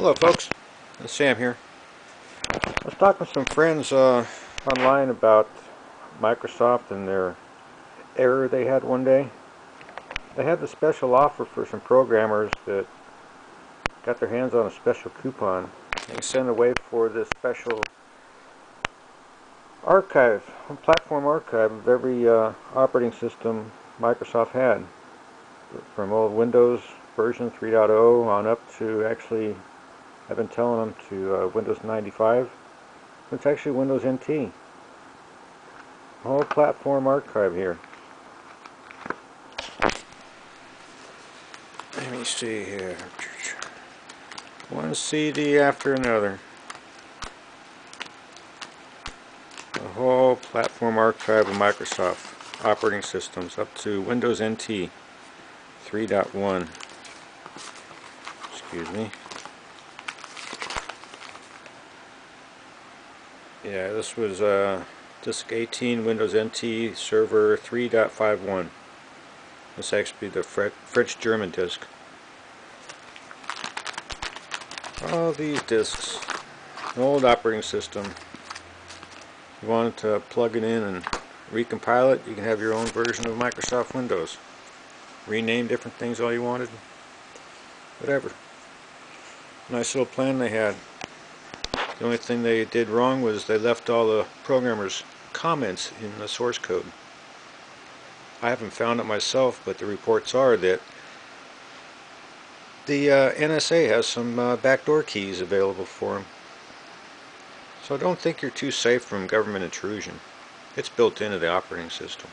Hello folks, it's Sam here. I was talking with some friends uh, online about Microsoft and their error they had one day. They had the special offer for some programmers that got their hands on a special coupon. They sent away for this special archive, platform archive of every uh, operating system Microsoft had. From old Windows version 3.0 on up to actually I've been telling them to uh, Windows 95. It's actually Windows NT. Whole platform archive here. Let me see here. One CD after another. The whole platform archive of Microsoft operating systems up to Windows NT 3.1. Excuse me. Yeah, this was uh, disk 18 Windows NT server 3.51. This actually the French-German disk. All these disks, an old operating system. If you wanted to plug it in and recompile it, you can have your own version of Microsoft Windows. Rename different things all you wanted. Whatever. Nice little plan they had. The only thing they did wrong was they left all the programmers comments in the source code. I haven't found it myself, but the reports are that the uh, NSA has some uh, backdoor keys available for them. So don't think you're too safe from government intrusion. It's built into the operating system.